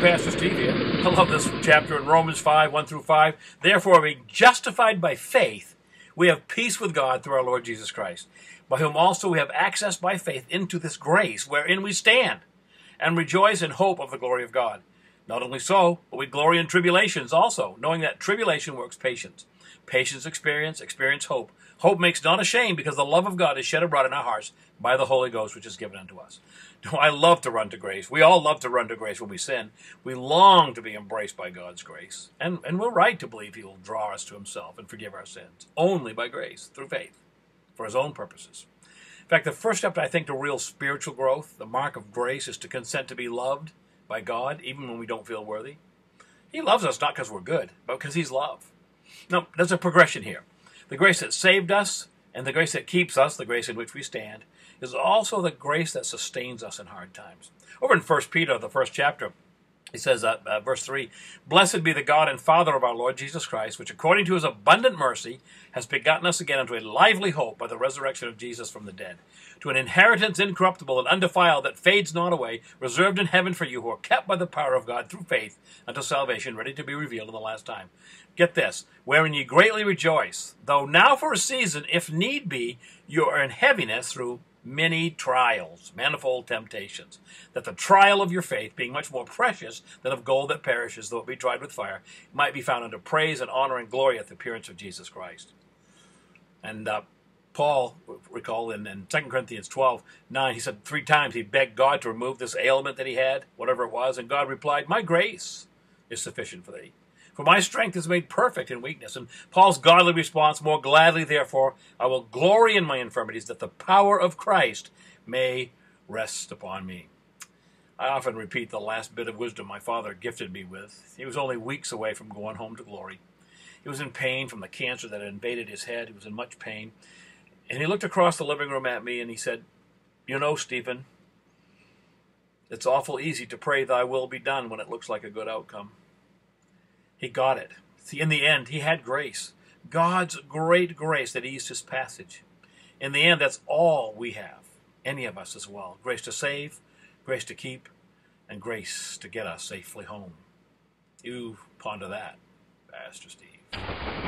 Pastor Steve. I love this chapter in Romans 5, 1 through 5. Therefore, being justified by faith, we have peace with God through our Lord Jesus Christ, by whom also we have access by faith into this grace wherein we stand, and rejoice in hope of the glory of God. Not only so, but we glory in tribulations also, knowing that tribulation works patience. Patience experience, experience hope. Hope makes not ashamed because the love of God is shed abroad in our hearts by the Holy Ghost, which is given unto us. I love to run to grace. We all love to run to grace when we sin. We long to be embraced by God's grace. And, and we're right to believe He will draw us to Himself and forgive our sins. Only by grace, through faith, for His own purposes. In fact, the first step, I think, to real spiritual growth, the mark of grace, is to consent to be loved by God, even when we don't feel worthy. He loves us not because we're good, but because He's love. Now, there's a progression here. The grace that saved us and the grace that keeps us, the grace in which we stand, is also the grace that sustains us in hard times. Over in 1 Peter, the first chapter, he says, uh, uh, verse 3 Blessed be the God and Father of our Lord Jesus Christ, which according to his abundant mercy has begotten us again unto a lively hope by the resurrection of Jesus from the dead, to an inheritance incorruptible and undefiled that fades not away, reserved in heaven for you who are kept by the power of God through faith unto salvation, ready to be revealed in the last time. Get this, wherein ye greatly rejoice, though now for a season, if need be, you are in heaviness through many trials, manifold temptations, that the trial of your faith, being much more precious than of gold that perishes, though it be tried with fire, might be found unto praise and honor and glory at the appearance of Jesus Christ. And uh, Paul, recall in, in 2 Corinthians 12, 9, he said three times he begged God to remove this ailment that he had, whatever it was, and God replied, My grace is sufficient for thee. For my strength is made perfect in weakness. And Paul's godly response, more gladly, therefore, I will glory in my infirmities, that the power of Christ may rest upon me. I often repeat the last bit of wisdom my father gifted me with. He was only weeks away from going home to glory. He was in pain from the cancer that had invaded his head. He was in much pain. And he looked across the living room at me and he said, You know, Stephen, it's awful easy to pray thy will be done when it looks like a good outcome. He got it. See, in the end, he had grace. God's great grace that eased his passage. In the end, that's all we have, any of us as well. Grace to save, grace to keep, and grace to get us safely home. You ponder that, Pastor Steve.